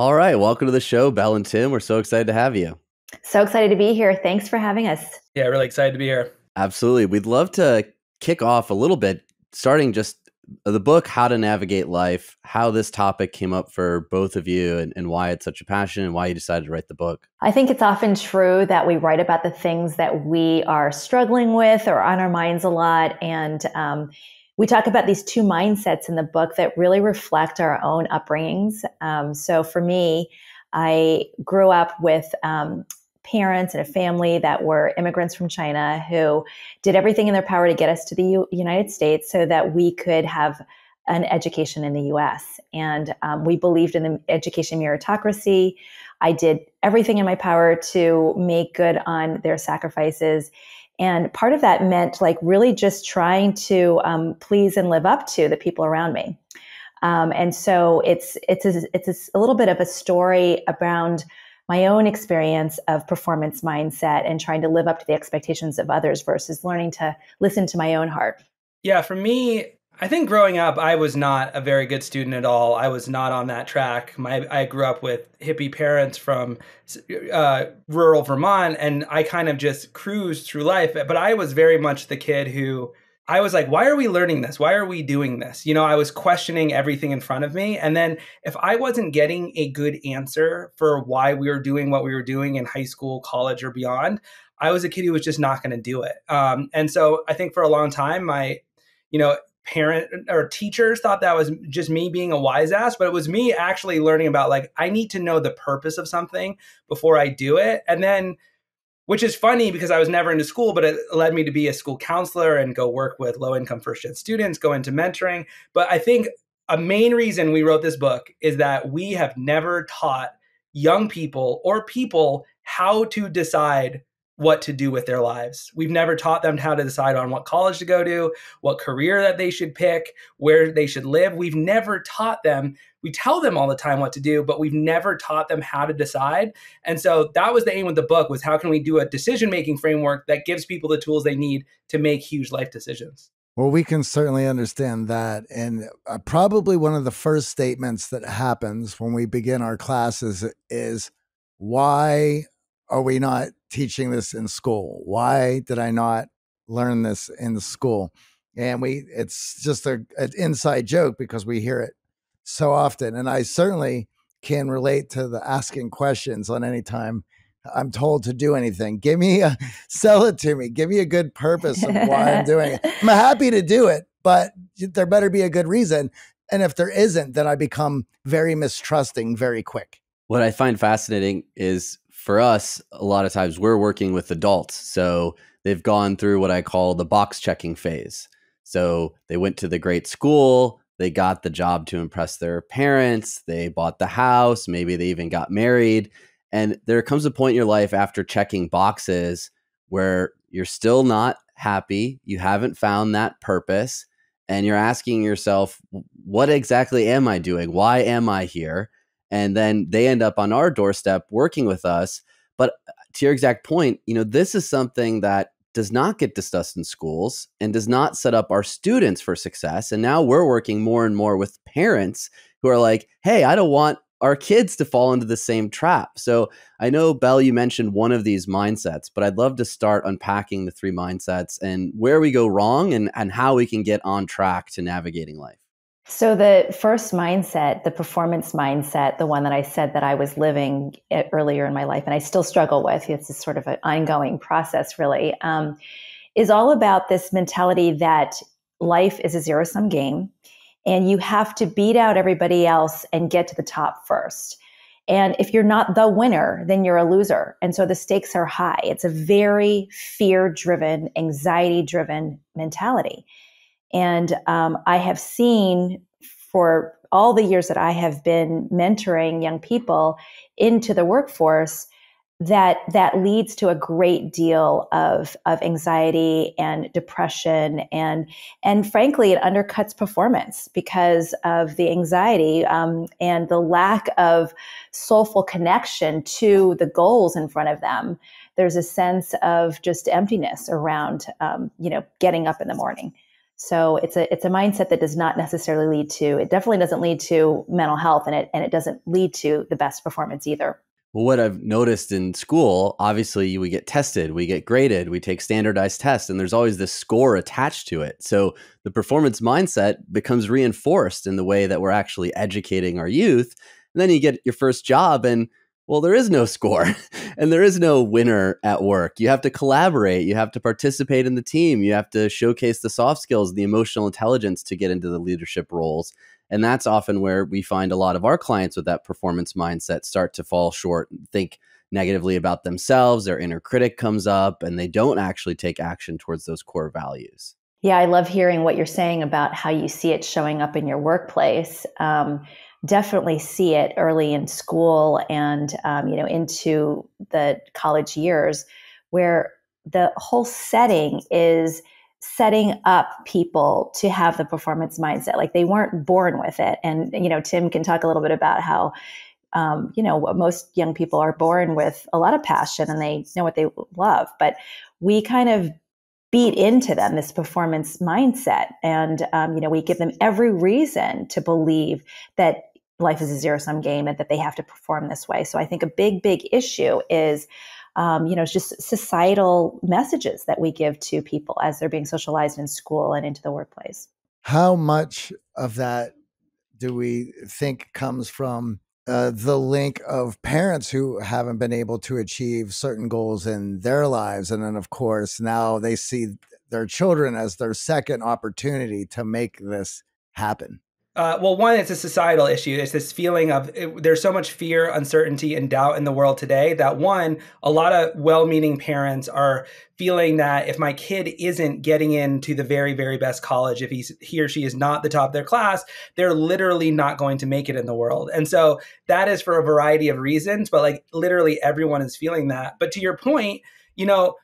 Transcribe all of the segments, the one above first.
All right, welcome to the show, Belle and Tim. We're so excited to have you. So excited to be here. Thanks for having us. Yeah, really excited to be here. Absolutely. We'd love to kick off a little bit, starting just the book, How to Navigate Life, how this topic came up for both of you and, and why it's such a passion and why you decided to write the book. I think it's often true that we write about the things that we are struggling with or on our minds a lot. And um, we talk about these two mindsets in the book that really reflect our own upbringings. Um, so for me, I grew up with um, parents and a family that were immigrants from China who did everything in their power to get us to the U- United States so that we could have an education in the US. And um, we believed in the education meritocracy. I did everything in my power to make good on their sacrifices. And part of that meant like really just trying to um, please and live up to the people around me. Um, and so it's it's a, it's a little bit of a story around my own experience of performance mindset and trying to live up to the expectations of others versus learning to listen to my own heart. Yeah, for me, I think growing up, I was not a very good student at all. I was not on that track. My I grew up with hippie parents from uh, rural Vermont, and I kind of just cruised through life. But I was very much the kid who I was like, why are we learning this? Why are we doing this? You know, I was questioning everything in front of me. And then if I wasn't getting a good answer for why we were doing what we were doing in high school, college, or beyond, I was a kid who was just not going to do it. Um, and so I think for a long time, my, you know, parent or teachers thought that was just me being a wise ass, but it was me actually learning about like, I need to know the purpose of something before I do it. And then which is funny because I was never into school, but it led me to be a school counselor and go work with low income first gen students, go into mentoring. But I think a main reason we wrote this book is that we have never taught young people or people how to decide what to do with their lives. We've never taught them how to decide on what college to go to, what career that they should pick, where they should live. We've never taught them. We tell them all the time what to do, but we've never taught them how to decide. And so that was the aim of the book was how can we do a decision-making framework that gives people the tools they need to make huge life decisions. Well, we can certainly understand that. And uh, probably one of the first statements that happens when we begin our classes is why are we not teaching this in school? Why did I not learn this in the school? And we, it's just a, an inside joke because we hear it so often. And I certainly can relate to the asking questions on any time I'm told to do anything. Give me a, sell it to me. Give me a good purpose of why I'm doing it. I'm happy to do it, but there better be a good reason. And if there isn't, then I become very mistrusting very quick. What I find fascinating is for us, a lot of times we're working with adults. So they've gone through what I call the box checking phase. So they went to the great school, they got the job to impress their parents, they bought the house, maybe they even got married. And there comes a point in your life after checking boxes where you're still not happy, you haven't found that purpose, and you're asking yourself, what exactly am I doing? Why am I here? And then they end up on our doorstep working with us but uh, to your exact point you know this is something that does not get discussed in schools and does not set up our students for success and now we're working more and more with parents who are like hey i don't want our kids to fall into the same trap. So i know belle you mentioned one of these mindsets but i'd love to start unpacking the three mindsets and where we go wrong and, and how we can get on track to navigating life so the first mindset, the performance mindset, the one that I said that I was living earlier in my life, and I still struggle with, it's sort of an ongoing process, really, um, is all about this mentality that life is a zero sum game, and you have to beat out everybody else and get to the top first. And if you're not the winner, then you're a loser. And so the stakes are high. It's a very fear driven, anxiety driven mentality. And um, I have seen for all the years that I have been mentoring young people into the workforce that that leads to a great deal of of anxiety and depression and and frankly it undercuts performance because of the anxiety um, and the lack of soulful connection to the goals in front of them. There's a sense of just emptiness around um, you know getting up in the morning So it's a it's a mindset that does not necessarily lead to it definitely doesn't lead to mental health and it and it doesn't lead to the best performance either. Well, what I've noticed in school, obviously we get tested, we get graded, we take standardized tests, and there's always this score attached to it. So the performance mindset becomes reinforced in the way that we're actually educating our youth. And then you get your first job and well, there is no score and there is no winner at work. You have to collaborate, you have to participate in the team, you have to showcase the soft skills, the emotional intelligence to get into the leadership roles. And that's often where we find a lot of our clients with that performance mindset start to fall short and think negatively about themselves. Their inner critic comes up and they don't actually take action towards those core values. Yeah, I love hearing what you're saying about how you see it showing up in your workplace. Um, definitely see it early in school and um, you know into the college years where the whole setting is setting up people to have the performance mindset. Like they weren't born with it. And you know tim can talk a little bit about how um, you know most young people are born with a lot of passion and they know what they love. But we kind of beat into them this performance mindset. And um, you know we give them every reason to believe that life is a zero sum game and that they have to perform this way. So I think a big, big issue is, um, you know, just societal messages that we give to people as they're being socialized in school and into the workplace. How much of that do we think comes from uh, the link of parents who haven't been able to achieve certain goals in their lives? And then, of course, now they see their children as their second opportunity to make this happen. Uh, well, one, it's a societal issue. It's this feeling of it, there's so much fear, uncertainty, and doubt in the world today that one, a lot of well meaning parents are feeling that if my kid isn't getting into the very, very best college, if he's, he or she is not the top of their class, they're literally not going to make it in the world. And so that is for a variety of reasons, but like literally everyone is feeling that. But to your point, you know,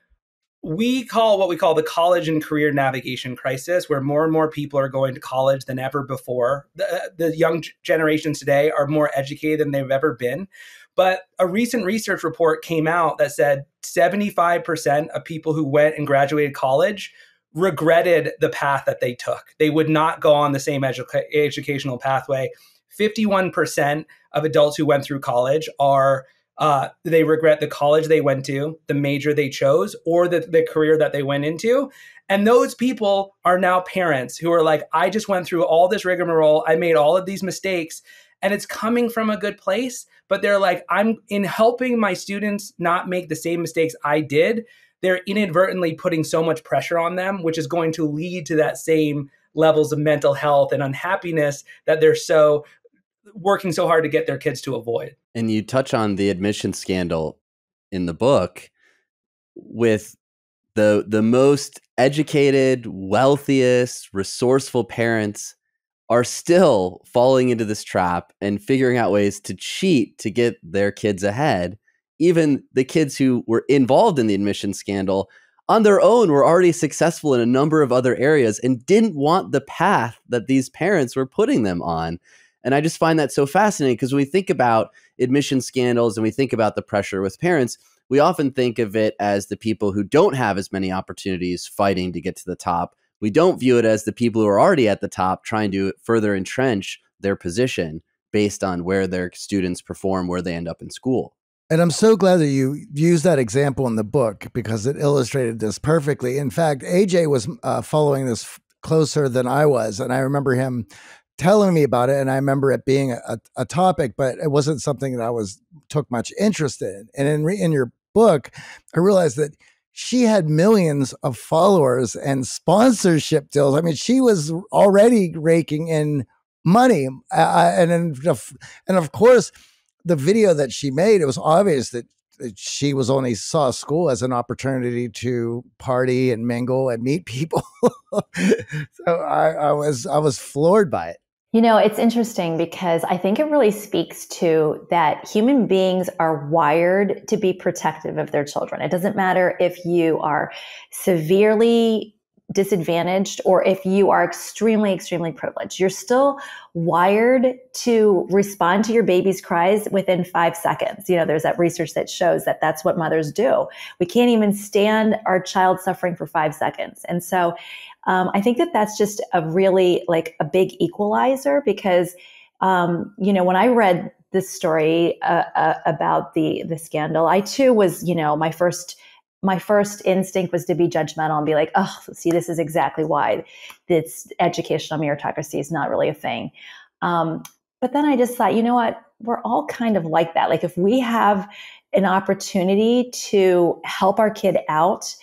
we call what we call the college and career navigation crisis, where more and more people are going to college than ever before. The, uh, the young generations today are more educated than they've ever been. But a recent research report came out that said 75% of people who went and graduated college regretted the path that they took. They would not go on the same edu- educational pathway. 51% of adults who went through college are uh, they regret the college they went to, the major they chose, or the, the career that they went into. And those people are now parents who are like, I just went through all this rigmarole. I made all of these mistakes, and it's coming from a good place. But they're like, I'm in helping my students not make the same mistakes I did. They're inadvertently putting so much pressure on them, which is going to lead to that same levels of mental health and unhappiness that they're so working so hard to get their kids to avoid. And you touch on the admission scandal in the book with the the most educated, wealthiest, resourceful parents are still falling into this trap and figuring out ways to cheat to get their kids ahead. Even the kids who were involved in the admission scandal on their own were already successful in a number of other areas and didn't want the path that these parents were putting them on. And I just find that so fascinating because when we think about admission scandals and we think about the pressure with parents, we often think of it as the people who don't have as many opportunities fighting to get to the top. We don't view it as the people who are already at the top trying to further entrench their position based on where their students perform, where they end up in school. And I'm so glad that you used that example in the book because it illustrated this perfectly. In fact, AJ was uh, following this closer than I was. And I remember him telling me about it and i remember it being a, a topic but it wasn't something that i was took much interest in and in, in your book i realized that she had millions of followers and sponsorship deals i mean she was already raking in money uh, and and of course the video that she made it was obvious that she was only saw school as an opportunity to party and mingle and meet people. so I, I, was I was floored by it. You know, it's interesting because I think it really speaks to that human beings are wired to be protective of their children. It doesn't matter if you are severely disadvantaged or if you are extremely, extremely privileged. You're still wired to respond to your baby's cries within five seconds. You know, there's that research that shows that that's what mothers do. We can't even stand our child suffering for five seconds. And so um, I think that that's just a really like a big equalizer because, um, you know, when I read this story uh, uh, about the the scandal, I too was, you know, my first my first instinct was to be judgmental and be like, oh, see, this is exactly why this educational meritocracy is not really a thing. Um, but then I just thought, you know what? We're all kind of like that. Like if we have an opportunity to help our kid out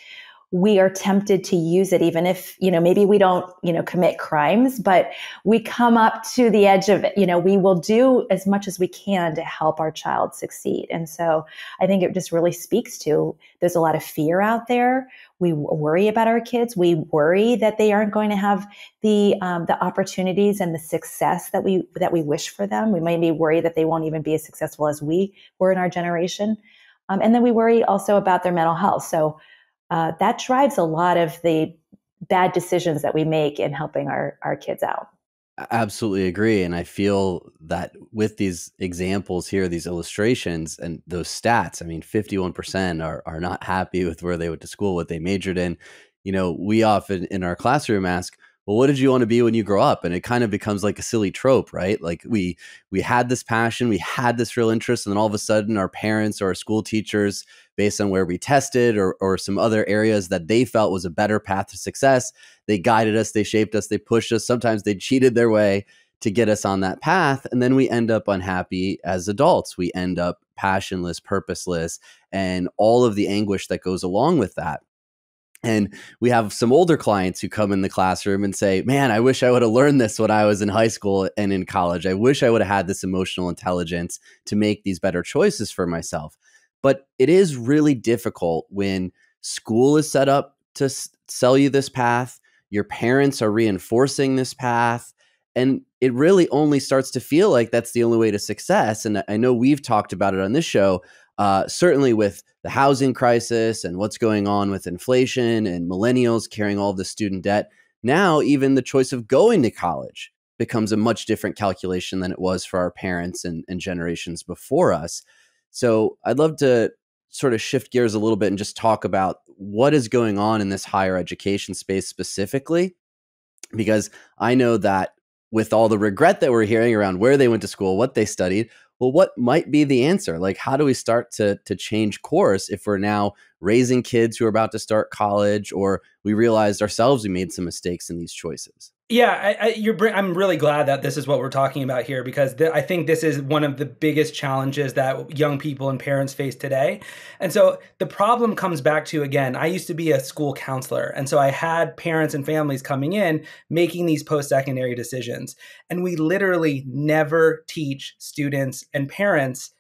we are tempted to use it even if you know maybe we don't you know commit crimes but we come up to the edge of it. You know we will do as much as we can to help our child succeed. And so i think it just really speaks to there's a lot of fear out there. We worry about our kids. We worry that they aren't going to have the um, the opportunities and the success that we that we wish for them. We might be worried that they won't even be as successful as we were in our generation. Um, and then we worry also about their mental health. So uh, that drives a lot of the bad decisions that we make in helping our, our kids out. Absolutely agree. And I feel that with these examples here, these illustrations and those stats, I mean, 51% are, are not happy with where they went to school, what they majored in. You know, we often in our classroom ask, well what did you want to be when you grow up? And it kind of becomes like a silly trope right? Like we we had this passion we had this real interest and then all of a sudden our parents or our school teachers based on where we tested or, or some other areas that they felt was a better path to success they guided us they shaped us they pushed us sometimes they cheated their way to get us on that path and then we end up unhappy as adults. We end up passionless purposeless and all of the anguish that goes along with that and we have some older clients who come in the classroom and say, Man, I wish I would have learned this when I was in high school and in college. I wish I would have had this emotional intelligence to make these better choices for myself. But it is really difficult when school is set up to sell you this path, your parents are reinforcing this path, and it really only starts to feel like that's the only way to success. And I know we've talked about it on this show uh, certainly with the housing crisis and what's going on with inflation and millennials carrying all of the student debt, now even the choice of going to college becomes a much different calculation than it was for our parents and, and generations before us. So I'd love to sort of shift gears a little bit and just talk about what is going on in this higher education space specifically, because I know that with all the regret that we're hearing around where they went to school, what they studied, well what might be the answer? Like how do we start to to change course if we're now raising kids who are about to start college or we realized ourselves we made some mistakes in these choices yeah, I, I. I'm really glad that this is what we're talking about here because th- I think this is one of the biggest challenges that young people and parents face today. And so the problem comes back to again. I used to be a school counselor, and so I had parents and families coming in making these post-secondary decisions, and we literally never teach students and parents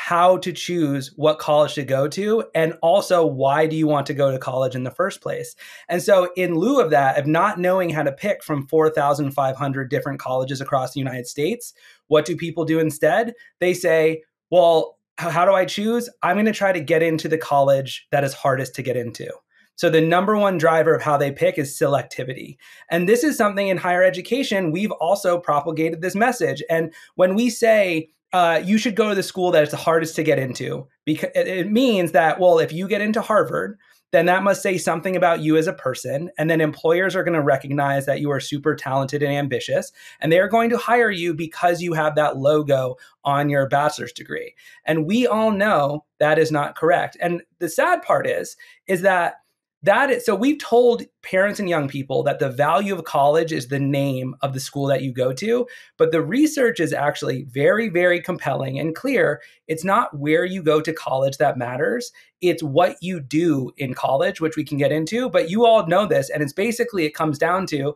how to choose what college to go to and also why do you want to go to college in the first place and so in lieu of that of not knowing how to pick from 4500 different colleges across the united states what do people do instead they say well how do i choose i'm going to try to get into the college that is hardest to get into so the number one driver of how they pick is selectivity. And this is something in higher education, we've also propagated this message. And when we say, uh, you should go to the school that is the hardest to get into because it means that well if you get into harvard then that must say something about you as a person. And then employers are going to recognize that you are super talented and ambitious and they are going to hire you because you have that logo on your bachelor's degree. And we all know that is not correct. And the sad part is is that that is so we've told parents and young people that the value of college is the name of the school that you go to but the research is actually very very compelling and clear. It's not where you go to college that matters. It's what you do in college which we can get into but you all know this and it's basically it comes down to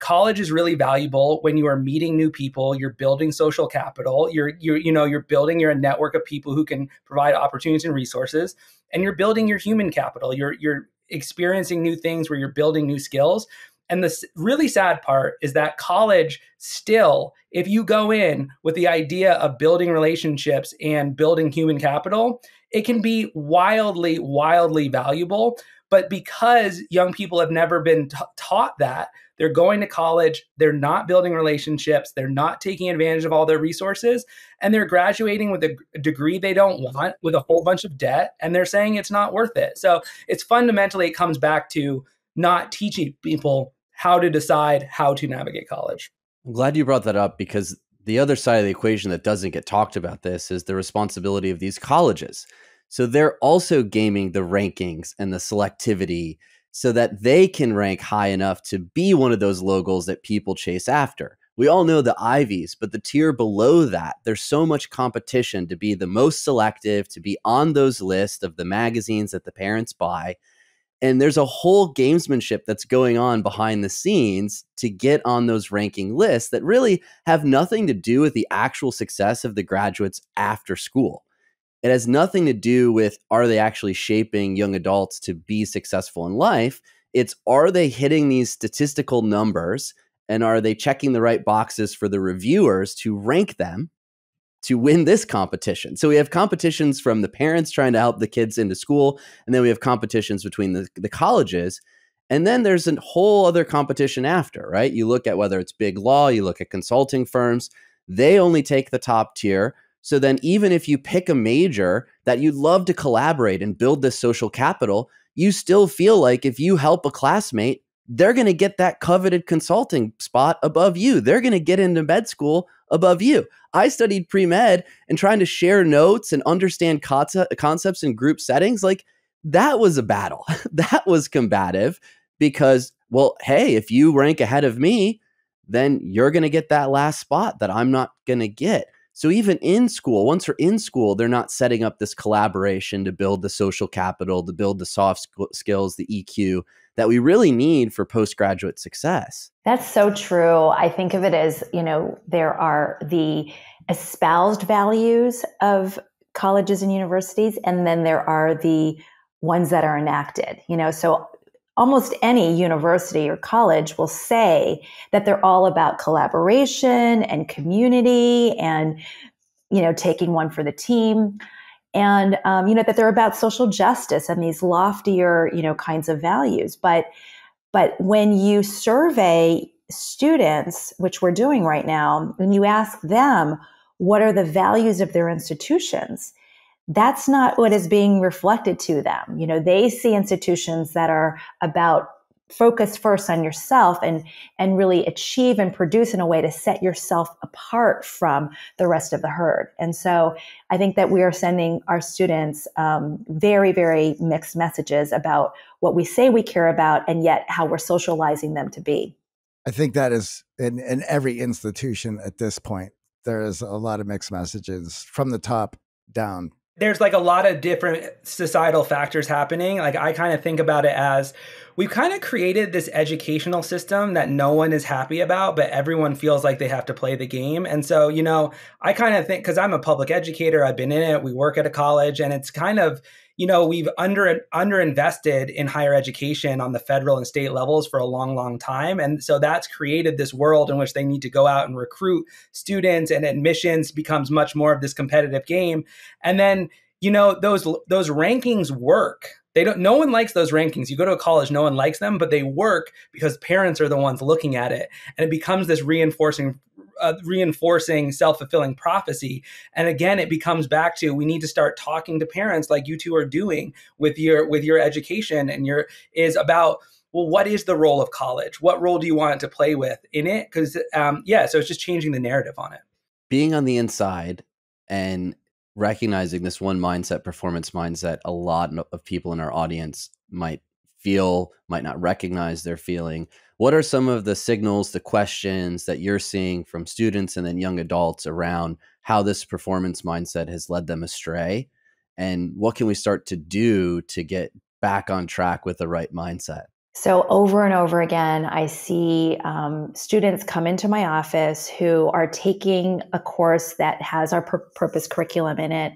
college is really valuable when you are meeting new people you're building social capital you're you're you know you're building your network of people who can provide opportunities and resources and you're building your human capital you're you're experiencing new things where you're building new skills. And the really sad part is that college still, if you go in with the idea of building relationships and building human capital, it can be wildly, wildly valuable. But because young people have never been t- taught that, they're going to college, they're not building relationships, they're not taking advantage of all their resources, and they're graduating with a degree they don't want with a whole bunch of debt, and they're saying it's not worth it. So it's fundamentally, it comes back to not teaching people how to decide how to navigate college. I'm glad you brought that up because the other side of the equation that doesn't get talked about this is the responsibility of these colleges. So they're also gaming the rankings and the selectivity so that they can rank high enough to be one of those logos that people chase after. We all know the Ivies, but the tier below that, there's so much competition to be the most selective, to be on those lists of the magazines that the parents buy. And there's a whole gamesmanship that's going on behind the scenes to get on those ranking lists that really have nothing to do with the actual success of the graduates after school. It has nothing to do with are they actually shaping young adults to be successful in life? It's are they hitting these statistical numbers and are they checking the right boxes for the reviewers to rank them to win this competition? So we have competitions from the parents trying to help the kids into school, and then we have competitions between the, the colleges. And then there's a whole other competition after, right? You look at whether it's big law, you look at consulting firms, they only take the top tier so then, even if you pick a major that you'd love to collaborate and build this social capital, you still feel like if you help a classmate, they're going to get that coveted consulting spot above you. They're going to get into med school above you. I studied pre med and trying to share notes and understand concepts in group settings. Like that was a battle. that was combative because, well, hey, if you rank ahead of me, then you're going to get that last spot that I'm not going to get. So even in school, once they're in school, they're not setting up this collaboration to build the social capital, to build the soft skills, the EQ that we really need for postgraduate success. That's so true. I think of it as, you know, there are the espoused values of colleges and universities, and then there are the ones that are enacted. You know, so almost any university or college will say that they're all about collaboration and community and you know taking one for the team. And um, you know that they're about social justice and these loftier you know kinds of values. But but when you survey students which we're doing right now when you ask them what are the values of their institutions that's not what is being reflected to them. You know, they see institutions that are about focus first on yourself and and really achieve and produce in a way to set yourself apart from the rest of the herd. And so i think that we are sending our students um, very very mixed messages about what we say we care about and yet how we're socializing them to be. I think that is in, in every institution at this point there is a lot of mixed messages from the top down there's like a lot of different societal factors happening. Like I kind of think about it as we've kind of created this educational system that no one is happy about, but everyone feels like they have to play the game. And so, you know, I kind of think because I'm a public educator, I've been in it, we work at a college, and it's kind of you know we've under underinvested in higher education on the federal and state levels for a long long time. And so that's created this world in which they need to go out and recruit students and admissions becomes much more of this competitive game. And then you know those those rankings work. They don't no one likes those rankings. You go to a college no one likes them but they work because parents are the ones looking at it. And it becomes this reinforcing uh, reinforcing self-fulfilling prophecy. And again it becomes back to we need to start talking to parents like you two are doing with your with your education. And your is about well what is the role of college? What role do you want to play with in it? Because um, yeah so it's just changing the narrative on it. Being on the inside and recognizing this one mindset performance mindset a lot of people in our audience might feel might not recognize they're feeling what are some of the signals, the questions that you're seeing from students and then young adults around how this performance mindset has led them astray? And what can we start to do to get back on track with the right mindset? So, over and over again, I see um, students come into my office who are taking a course that has our pur- purpose curriculum in it.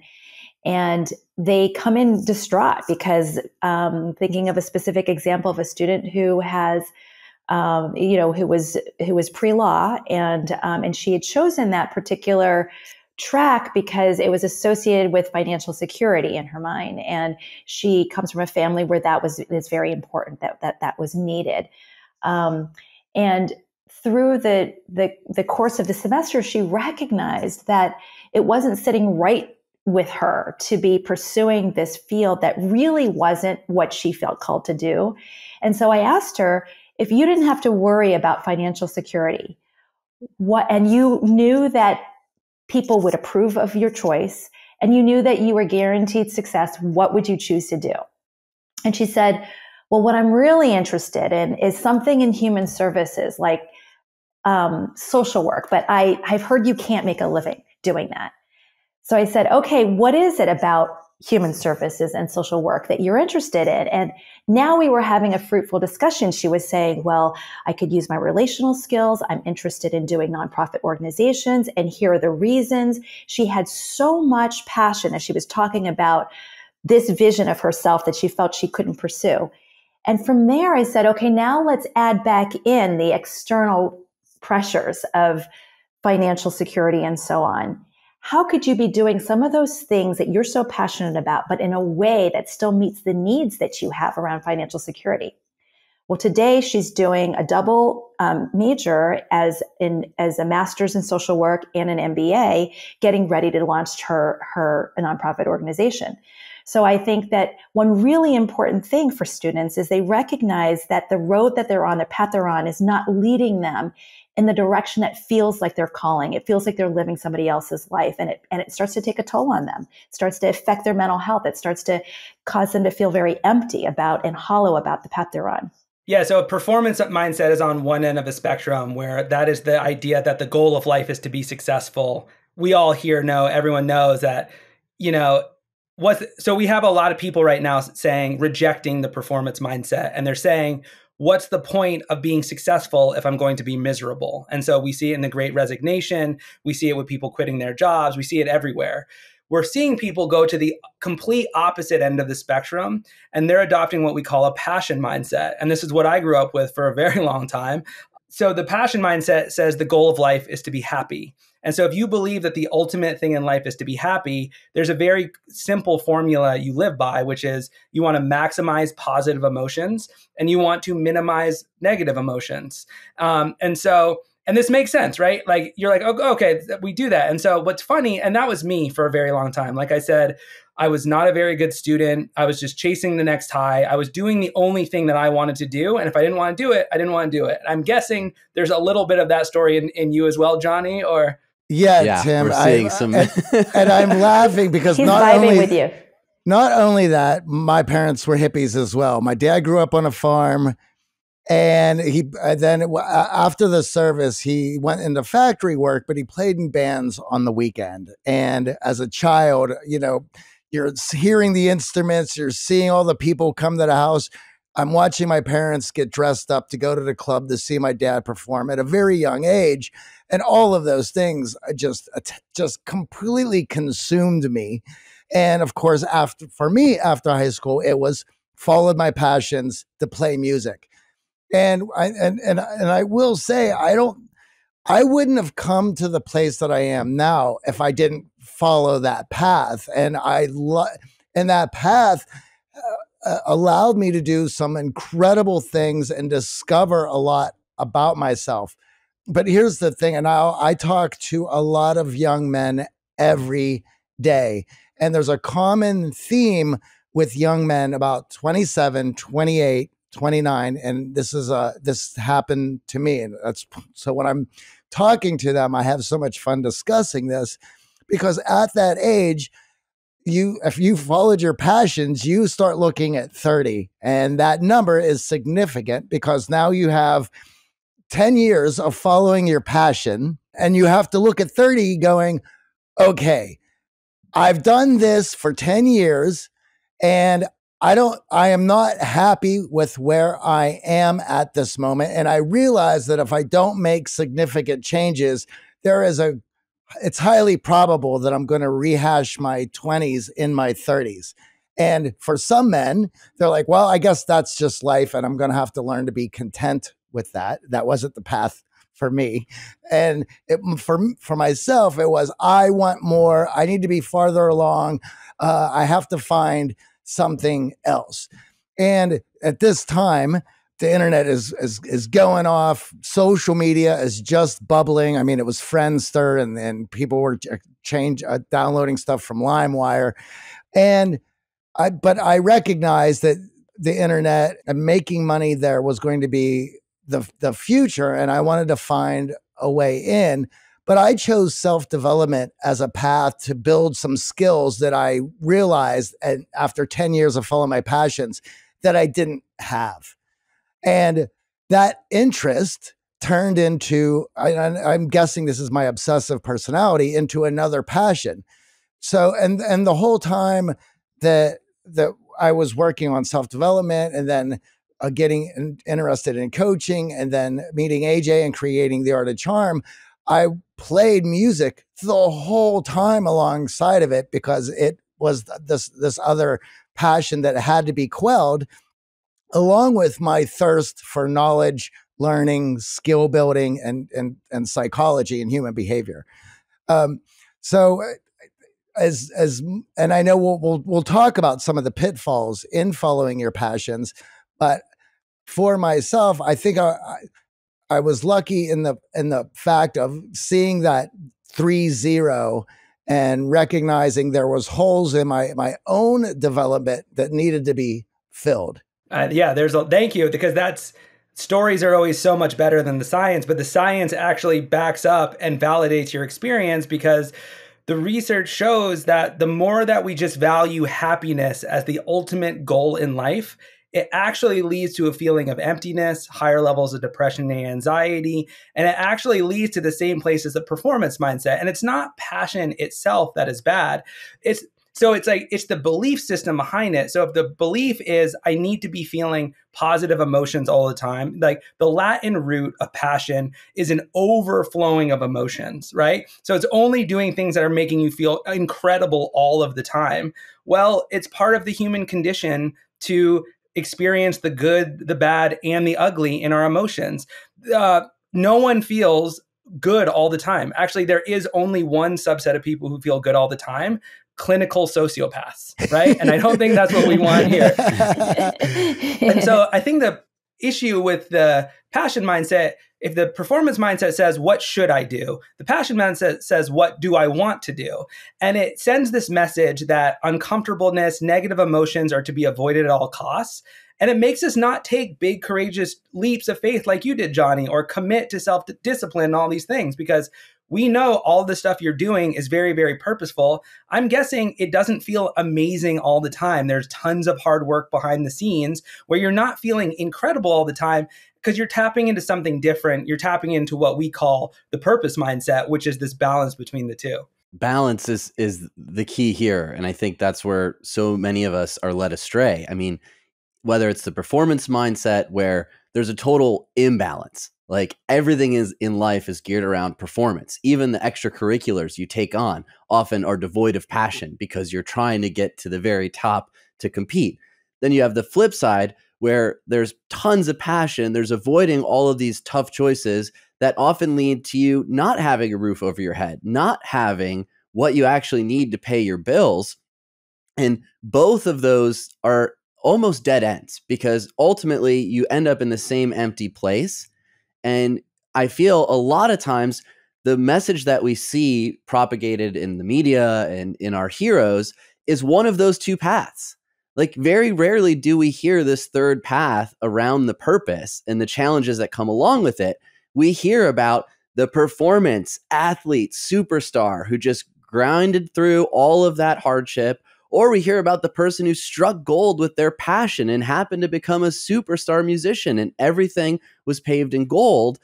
And they come in distraught because um, thinking of a specific example of a student who has um, you know, who was who was pre-law, and um, and she had chosen that particular track because it was associated with financial security in her mind, and she comes from a family where that was is very important that that that was needed, um, and through the, the the course of the semester, she recognized that it wasn't sitting right with her to be pursuing this field that really wasn't what she felt called to do. And so I asked her, if you didn't have to worry about financial security, what, and you knew that people would approve of your choice and you knew that you were guaranteed success, what would you choose to do? And she said, well, what I'm really interested in is something in human services like um, social work, but I, I've heard you can't make a living doing that. So I said, okay, what is it about human services and social work that you're interested in? And now we were having a fruitful discussion. She was saying, well, I could use my relational skills. I'm interested in doing nonprofit organizations. And here are the reasons. She had so much passion as she was talking about this vision of herself that she felt she couldn't pursue. And from there, I said, okay, now let's add back in the external pressures of financial security and so on. How could you be doing some of those things that you're so passionate about, but in a way that still meets the needs that you have around financial security? Well, today she's doing a double um, major as in as a master's in social work and an MBA, getting ready to launch her her nonprofit organization. So I think that one really important thing for students is they recognize that the road that they're on, the path they're on, is not leading them in the direction that feels like they're calling. It feels like they're living somebody else's life and it and it starts to take a toll on them. It starts to affect their mental health. It starts to cause them to feel very empty about and hollow about the path they're on. Yeah, so a performance mindset is on one end of a spectrum where that is the idea that the goal of life is to be successful. We all here know, everyone knows that, you know, what so we have a lot of people right now saying rejecting the performance mindset and they're saying what's the point of being successful if I'm going to be miserable? And so we see it in the great resignation. We see it with people quitting their jobs. We see it everywhere. We're seeing people go to the complete opposite end of the spectrum and they're adopting what we call a passion mindset. And this is what I grew up with for a very long time. So the passion mindset says the goal of life is to be happy. And so if you believe that the ultimate thing in life is to be happy, there's a very simple formula you live by, which is you want to maximize positive emotions and you want to minimize negative emotions. Um, and so, and this makes sense, right? Like you're like, oh, okay, we do that. And so what's funny, and that was me for a very long time. Like I said, I was not a very good student. I was just chasing the next high. I was doing the only thing that I wanted to do. And if I didn't want to do it, I didn't want to do it. I'm guessing there's a little bit of that story in, in you as well, Johnny, or yeah, yeah Tim. We're seeing I, some, and, and, I'm laughing because He's not only with you. Not only that, my parents were hippies as well. My dad grew up on a farm, and he uh, then uh, after the service he went into factory work, but he played in bands on the weekend. And as a child, you know, you're hearing the instruments, you're seeing all the people come to the house. I'm watching my parents get dressed up to go to the club to see my dad perform at a very young age and all of those things uh, just just completely consumed me. And of course after for me after high school it was followed my passions to play music. And i and and, and i will say i don't i wouldn't have come to the place that i am now if i didn't follow that path. And i love and that path uh, allowed me to do some incredible things and discover a lot about myself. But here's the thing, and I, I talk to a lot of young men every day, and there's a common theme with young men about 27, 28, 29, and this is a this happened to me, and that's so when I'm talking to them, I have so much fun discussing this because at that age, you if you followed your passions you start looking at 30 and that number is significant because now you have 10 years of following your passion, and you have to look at 30 going, okay, I've done this for 10 years and I don't, I am not happy with where I am at this moment. And I realize that if I don't make significant changes, there is a, it's highly probable that I'm going to rehash my 20s in my 30s. And for some men, they're like, well, I guess that's just life. And I'm going to have to learn to be content with that. That wasn't the path for me. And it, for for myself, it was I want more. I need to be farther along. Uh, I have to find something else. And at this time, the internet is, is is going off. Social media is just bubbling. I mean, it was Friendster, and and people were change uh, downloading stuff from LimeWire, and I. But I recognized that the internet and making money there was going to be the the future and I wanted to find a way in. But I chose self development as a path to build some skills that I realized, and after 10 years of following my passions, that I didn't have. And that interest turned into, I, I'm guessing this is my obsessive personality, into another passion. So, and, and the whole time that, that I was working on self development and then uh, getting in, interested in coaching and then meeting AJ and creating the art of charm, I played music the whole time alongside of it because it was this this other passion that had to be quelled along with my thirst for knowledge learning skill building and and and psychology and human behavior um, so uh, as as and i know we'll, we'll we'll talk about some of the pitfalls in following your passions but for myself i think I, I was lucky in the in the fact of seeing that three zero and recognizing there was holes in my my own development that needed to be filled. Uh, yeah, there's a thank you because that's stories are always so much better than the science, but the science actually backs up and validates your experience because the research shows that the more that we just value happiness as the ultimate goal in life, it actually leads to a feeling of emptiness, higher levels of depression and anxiety, and it actually leads to the same place as the performance mindset. And it's not passion itself that is bad. It's so it's like it's the belief system behind it. So if the belief is I need to be feeling positive emotions all the time, like the Latin root of passion is an overflowing of emotions, right? So it's only doing things that are making you feel incredible all of the time. Well, it's part of the human condition to experience the good, the bad, and the ugly in our emotions. Uh, no one feels good all the time. Actually, there is only one subset of people who feel good all the time clinical sociopaths, right? and I don't think that's what we want here. and so I think the issue with the passion mindset if the performance mindset says what should i do the passion mindset says what do i want to do and it sends this message that uncomfortableness negative emotions are to be avoided at all costs and it makes us not take big courageous leaps of faith like you did johnny or commit to self discipline and all these things because we know all the stuff you're doing is very very purposeful. I'm guessing it doesn't feel amazing all the time. There's tons of hard work behind the scenes where you're not feeling incredible all the time because you're tapping into something different. You're tapping into what we call the purpose mindset which is this balance between the two. Balance is is the key here and i think that's where so many of us are led astray. I mean whether it's the performance mindset where there's a total imbalance like everything is in life is geared around performance. Even the extracurriculars you take on often are devoid of passion because you're trying to get to the very top to compete. Then you have the flip side where there's tons of passion, there's avoiding all of these tough choices that often lead to you not having a roof over your head, not having what you actually need to pay your bills. And both of those are almost dead ends because ultimately you end up in the same empty place and I feel a lot of times the message that we see propagated in the media and in our heroes is one of those two paths. Like, very rarely do we hear this third path around the purpose and the challenges that come along with it. We hear about the performance athlete superstar who just grinded through all of that hardship, or we hear about the person who struck gold with their passion and happened to become a superstar musician and everything was paved in gold.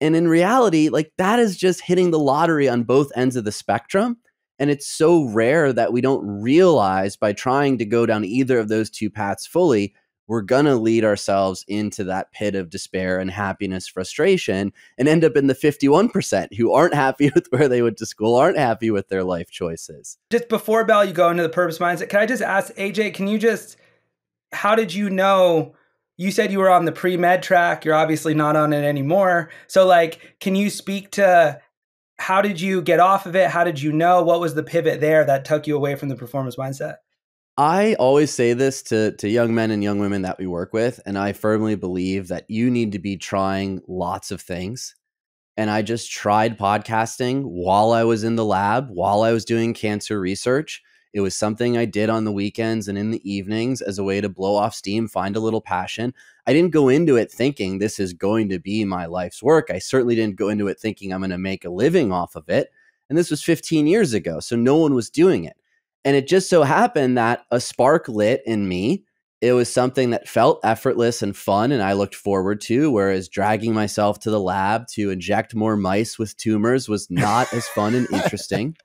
And in reality, like that is just hitting the lottery on both ends of the spectrum. And it's so rare that we don't realize by trying to go down either of those two paths fully we're going to lead ourselves into that pit of despair and happiness, frustration, and end up in the 51% who aren't happy with where they went to school, aren't happy with their life choices. Just before Belle, you go into the purpose mindset. Can I just ask AJ, can you just, how did you know? You said you were on the pre med track. You're obviously not on it anymore. So, like, can you speak to how did you get off of it? How did you know? What was the pivot there that took you away from the performance mindset? I always say this to to young men and young women that we work with, and I firmly believe that you need to be trying lots of things. And I just tried podcasting while I was in the lab, while I was doing cancer research, It was something I did on the weekends and in the evenings as a way to blow off steam, find a little passion. I didn't go into it thinking this is going to be my life's work. I certainly didn't go into it thinking I'm going to make a living off of it. And this was 15 years ago. So no one was doing it. And it just so happened that a spark lit in me. It was something that felt effortless and fun, and I looked forward to. Whereas dragging myself to the lab to inject more mice with tumors was not as fun and interesting.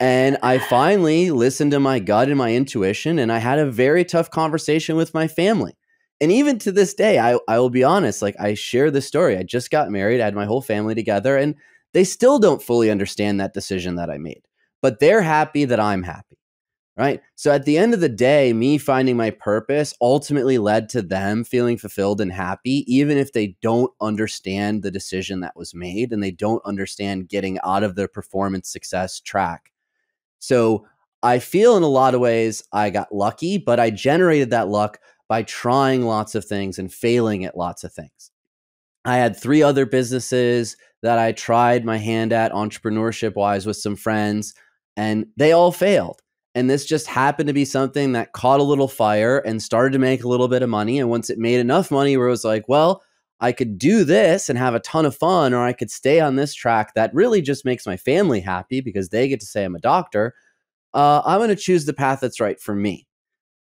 and I finally listened to my gut and my intuition, and I had a very tough conversation with my family. And even to this day, I, I will be honest, like I share this story. I just got married, I had my whole family together, and they still don't fully understand that decision that I made. But they're happy that I'm happy. Right. So at the end of the day, me finding my purpose ultimately led to them feeling fulfilled and happy, even if they don't understand the decision that was made and they don't understand getting out of their performance success track. So I feel in a lot of ways I got lucky, but I generated that luck by trying lots of things and failing at lots of things. I had three other businesses that I tried my hand at entrepreneurship wise with some friends, and they all failed. And this just happened to be something that caught a little fire and started to make a little bit of money. And once it made enough money, where it was like, well, I could do this and have a ton of fun, or I could stay on this track that really just makes my family happy because they get to say I'm a doctor. Uh, I'm going to choose the path that's right for me.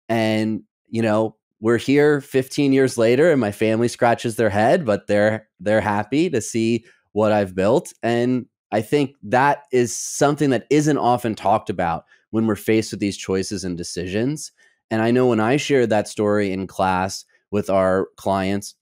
And, you know, we're here 15 years later and my family scratches their head, but they're they're happy to see what I've built. And I think that is something that isn't often talked about when we're faced with these choices and decisions. And I know when I share that story in class with our clients,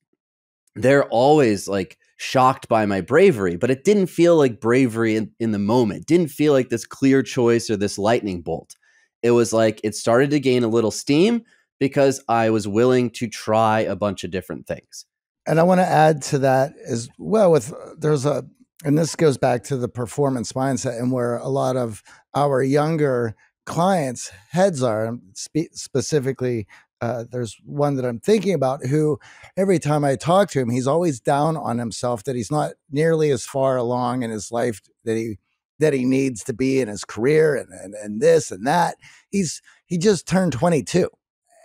they're always like shocked by my bravery, but it didn't feel like bravery in, in the moment. It didn't feel like this clear choice or this lightning bolt. It was like it started to gain a little steam because I was willing to try a bunch of different things. And I want to add to that as well with uh, there's a and this goes back to the performance mindset and where a lot of our younger clients heads are spe- specifically uh, there's one that I'm thinking about who every time I talk to him, he's always down on himself that he's not nearly as far along in his life that he that he needs to be in his career and, and, and this and that. He's he just turned 22.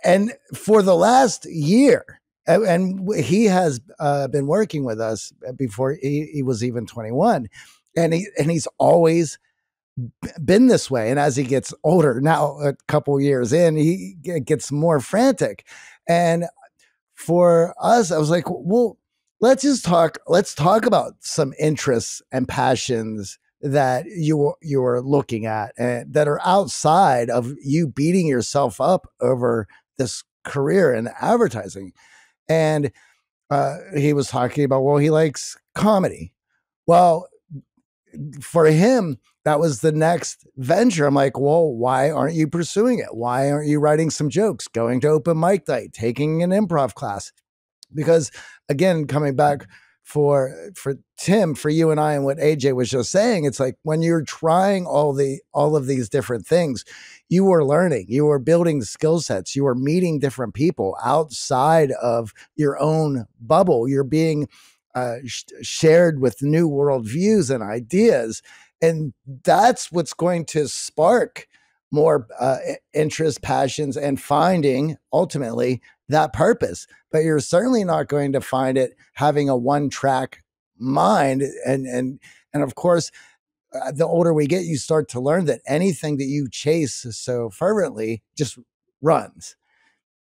And for the last year, and he has uh, been working with us before he, he was even 21 and he and he's always been this way. And as he gets older now a couple years in he gets more frantic. And for us i was like well let's just talk let's talk about some interests and passions that you you are looking at and that are outside of you beating yourself up over this career in advertising and uh, he was talking about well he likes comedy. Well for him that was the next venture. I'm like well why aren't you pursuing it? Why aren't you writing some jokes? Going to open mic night taking an improv class. Because again coming back for for Tim, for you and I, and what AJ was just saying, it's like when you're trying all the all of these different things, you are learning, you are building skill sets, you are meeting different people outside of your own bubble. You're being uh, sh- shared with new worldviews and ideas, and that's what's going to spark more uh, interest, passions, and finding ultimately that purpose. But you're certainly not going to find it having a one track mind. And, and, and of course, uh, the older we get, you start to learn that anything that you chase so fervently just runs.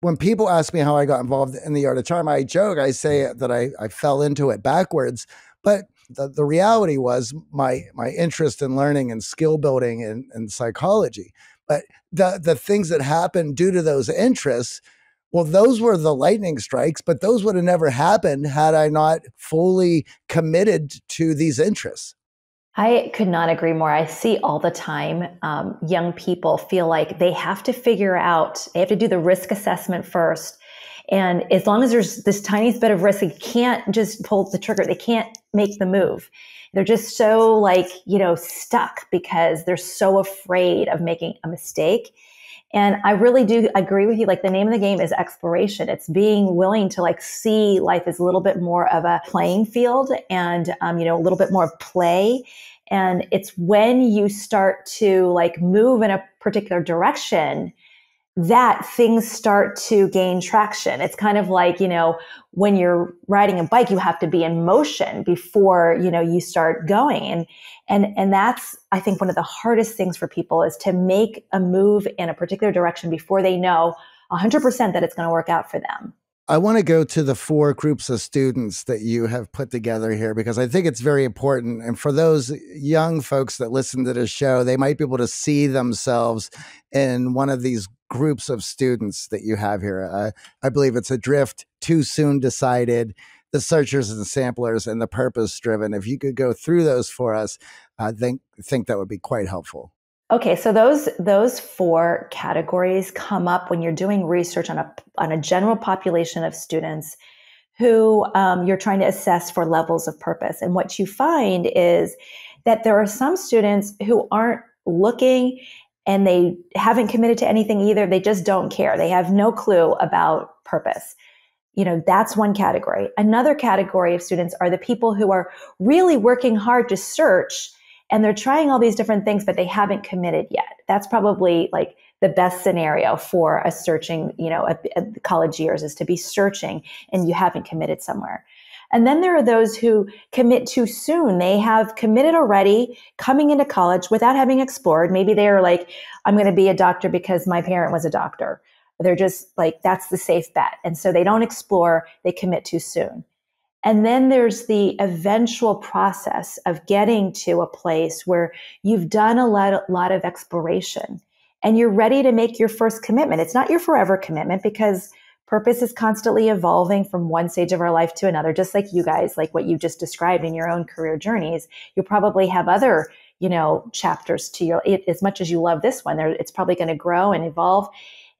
When people ask me how I got involved in the art of charm, I joke, I say that I, I fell into it backwards. But the, the reality was my my interest in learning and skill building and, and psychology. But the the things that happened due to those interests well, those were the lightning strikes, but those would have never happened had I not fully committed to these interests. I could not agree more. I see all the time um, young people feel like they have to figure out, they have to do the risk assessment first. And as long as there's this tiniest bit of risk, they can't just pull the trigger, they can't make the move. They're just so like, you know, stuck because they're so afraid of making a mistake. And I really do agree with you. Like the name of the game is exploration. It's being willing to like see life as a little bit more of a playing field and, um, you know, a little bit more play And it's when you start to like move in a particular direction that things start to gain traction. It's kind of like, you know, when you're riding a bike, you have to be in motion before, you know, you start going. And, and, and that's, I think, one of the hardest things for people is to make a move in a particular direction before they know 100% that it's going to work out for them. I want to go to the four groups of students that you have put together here because I think it's very important. And for those young folks that listen to this show, they might be able to see themselves in one of these groups of students that you have here. Uh, I believe it's Adrift, Too Soon Decided, the Searchers and Samplers, and the Purpose Driven. If you could go through those for us, I think, think that would be quite helpful. Okay, so those those four categories come up when you're doing research on a on a general population of students who um, you're trying to assess for levels of purpose. And what you find is that there are some students who aren't looking and they haven't committed to anything either. They just don't care. They have no clue about purpose. You know, that's one category. Another category of students are the people who are really working hard to search and they're trying all these different things, but they haven't committed yet. That's probably like the best scenario for a searching, you know, at, college years is to be searching and you haven't committed somewhere. And then there are those who commit too soon. They have committed already coming into college without having explored. Maybe they are like, I'm going to be a doctor because my parent was a doctor. They're just like, that's the safe bet. And so they don't explore, they commit too soon. And then there's the eventual process of getting to a place where you've done a lot, lot of exploration and you're ready to make your first commitment. It's not your forever commitment because purpose is constantly evolving from one stage of our life to another, just like you guys, like what you just described in your own career journeys. You'll probably have other, you know, chapters to your, as much as you love this one, there, it's probably going to grow and evolve.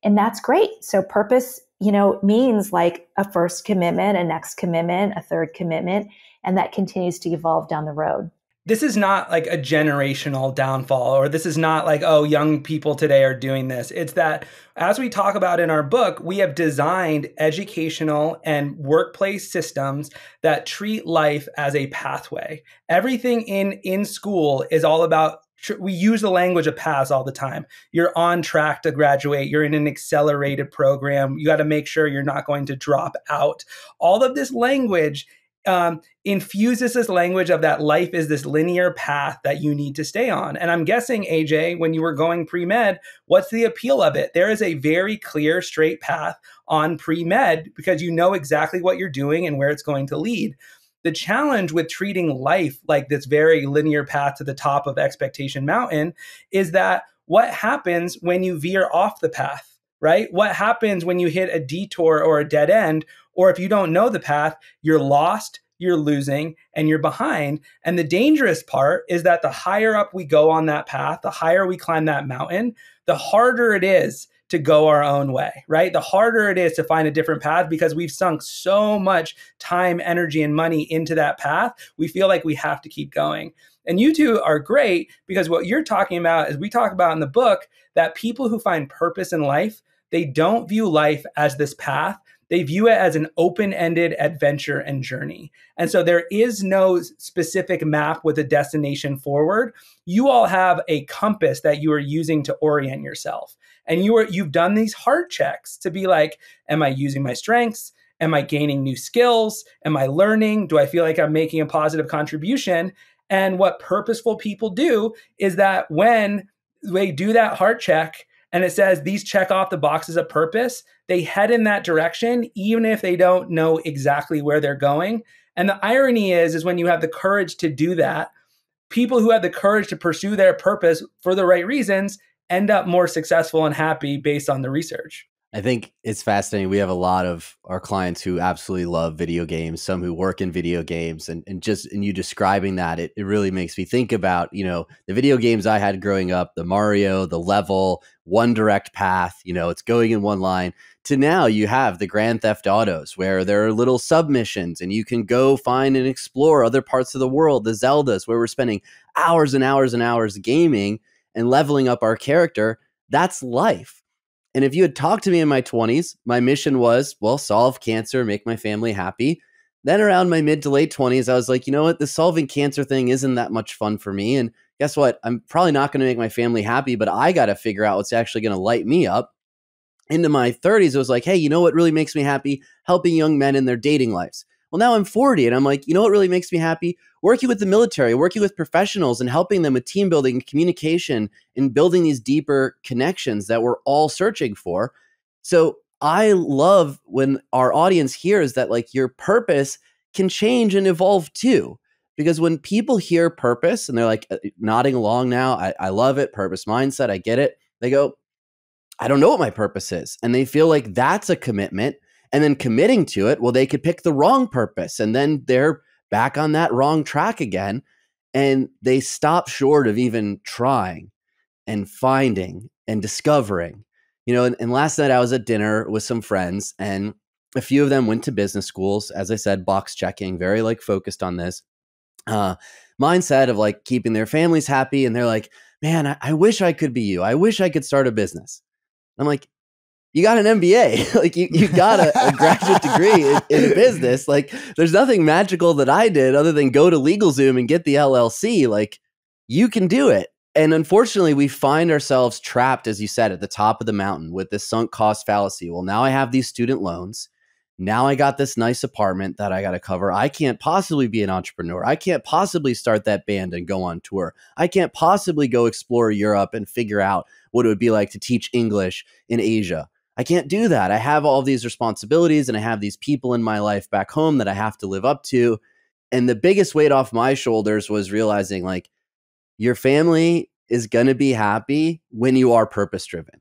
And that's great. So purpose you know, means like a first commitment, a next commitment, a third commitment, and that continues to evolve down the road. This is not like a generational downfall, or this is not like, oh, young people today are doing this. It's that, as we talk about in our book, we have designed educational and workplace systems that treat life as a pathway. Everything in, in school is all about we use the language of paths all the time. You're on track to graduate. You're in an accelerated program. You got to make sure you're not going to drop out. All of this language um, infuses this language of that life is this linear path that you need to stay on. And I'm guessing, AJ, when you were going pre med, what's the appeal of it? There is a very clear, straight path on pre med because you know exactly what you're doing and where it's going to lead. The challenge with treating life like this very linear path to the top of expectation mountain is that what happens when you veer off the path, right? What happens when you hit a detour or a dead end? Or if you don't know the path, you're lost, you're losing, and you're behind. And the dangerous part is that the higher up we go on that path, the higher we climb that mountain, the harder it is to go our own way, right? The harder it is to find a different path because we've sunk so much time, energy, and money into that path. We feel like we have to keep going. And you two are great because what you're talking about is we talk about in the book that people who find purpose in life, they don't view life as this path. They view it as an open ended adventure and journey. And so there is no specific map with a destination forward. You all have a compass that you are using to orient yourself. And you are you've done these heart checks to be like am i using my strengths? Am i gaining new skills? Am i learning? Do i feel like i'm making a positive contribution? And what purposeful people do is that when they do that heart check and it says these check off the boxes of purpose they head in that direction even if they don't know exactly where they're going and the irony is is when you have the courage to do that people who have the courage to pursue their purpose for the right reasons end up more successful and happy based on the research. I think it's fascinating. We have a lot of our clients who absolutely love video games, some who work in video games, and, and just in you describing that, it, it really makes me think about, you know, the video games I had growing up, the Mario, the level, one direct path, you know, it's going in one line. To now you have the Grand Theft Autos where there are little submissions and you can go find and explore other parts of the world, the Zeldas where we're spending hours and hours and hours gaming and leveling up our character, that's life. And if you had talked to me in my 20s, my mission was, well, solve cancer, make my family happy. then around my mid to late 20s, I was like, you know what? The solving cancer thing isn't that much fun for me. And guess what? I'm probably not going to make my family happy, but I got to figure out what's actually going to light me up. Into my 30s, it was like, hey, you know what really makes me happy? Helping young men in their dating lives. Well, now I'm 40 and I'm like, you know what really makes me happy? Working with the military, working with professionals and helping them with team building and communication and building these deeper connections that we're all searching for. So I love when our audience hears that like your purpose can change and evolve too. Because when people hear purpose and they're like uh, nodding along now, I, I love it, purpose mindset, I get it. They go, I don't know what my purpose is. And they feel like that's a commitment and then committing to it, well, they could pick the wrong purpose and then they're back on that wrong track again. And they stop short of even trying and finding and discovering. You know, and, and last night I was at dinner with some friends and a few of them went to business schools. As I said, box checking, very like focused on this uh, mindset of like keeping their families happy. And they're like, man, I, I wish I could be you. I wish I could start a business. I'm like, you got an MBA, like you, you got a, a graduate degree in, in, business. Like there's nothing magical that I did other than go to LegalZoom and get the LLC. Like you can do it. And unfortunately, we find ourselves trapped, as you said, at the top of the mountain with this sunk cost fallacy. Well, now I have these student loans. Now I got this nice apartment that I got to cover. I can't possibly be an entrepreneur. I can't possibly start that band and go on tour. I can't possibly go explore Europe and figure out what it would be like to teach English in Asia. I can't do that. I have all these responsibilities and I have these people in my life back home that I have to live up to. And the biggest weight off my shoulders was realizing like your family is going to be happy when you are purpose driven.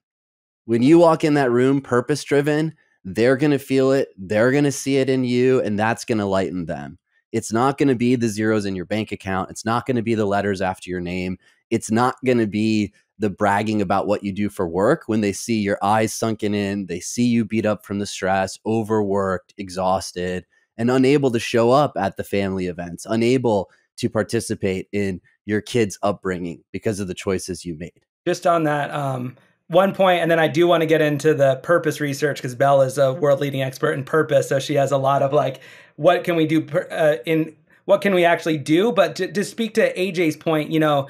When you walk in that room purpose driven, they're going to feel it, they're going to see it in you, and that's going to lighten them. It's not going to be the zeros in your bank account. It's not going to be the letters after your name. It's not going to be the bragging about what you do for work when they see your eyes sunken in, they see you beat up from the stress, overworked, exhausted, and unable to show up at the family events, unable to participate in your kids' upbringing because of the choices you made. Just on that, um, one point, and then I do want to get into the purpose research because Belle is a world leading expert in purpose, so she has a lot of like, what can we do per, uh, in what can we actually do? But to, to speak to AJ's point, you know,